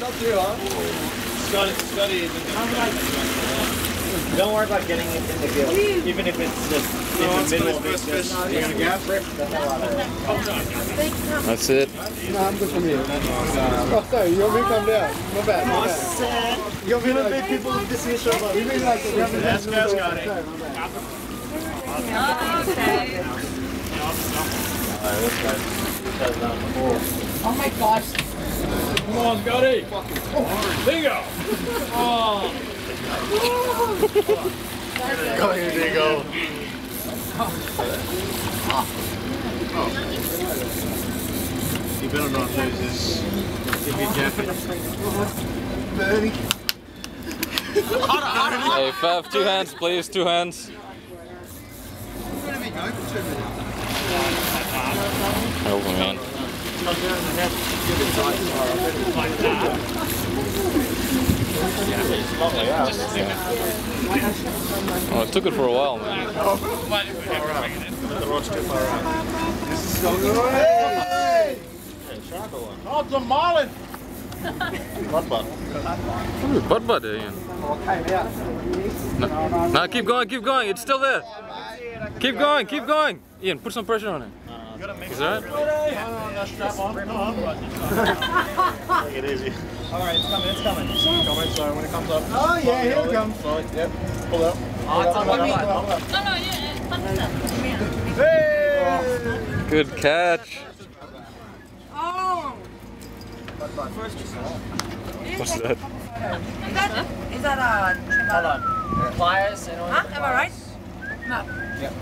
Not too hard. Scotty, Scotty is in Don't worry about getting it in the gill, even if it's just in No, the middle good, of it. it's good. Just, You gonna gap? rip the hell out of it. That's it. No, I'm good from here. Oh, sorry, you want me to come down? My bad, my bad. You want me to make people this is so You mean like the That's good, Scotty. Oh my gosh. Come on, Scotty. Bingo. Oh. Go here, there you go. You better not lose this. Give your jacket. Hey, Fav, two hands, please, two hands. Help me, man. Yeah. Oh, it took it for a while, man. Rod's too far out. Oh, a marlin. Butt butt. Ooh, butt butt, Ian. No, no, keep going, keep going. It's still there. Keep going, keep going. Ian, put some pressure on it. Is that right? Oh, Take it easy. Alright, it's coming, it's coming. Coming, so when it comes up. Oh, yeah, here it comes. Slowly, yep. Pull up. Oh, it's on my butt. No, no, yeah, understand. Hey! Good catch. Oh. What's that? Is that, is that a... Hold on. Pliers and all Huh? Am I right? No. Yep,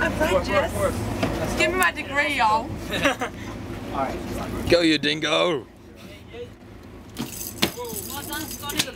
I'm right, Jess. Give me my degree, y'all. Alright. Go, you dingo. Well done, Scotty.